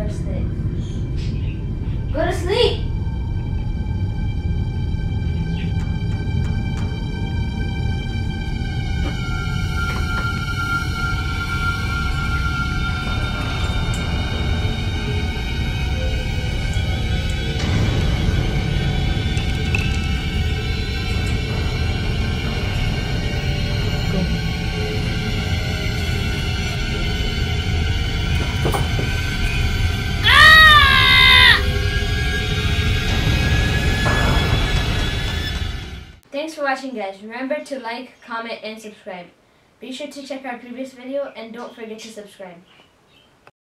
go to sleep. Go to sleep! Thanks for watching guys. Remember to like, comment, and subscribe. Be sure to check our previous video and don't forget to subscribe.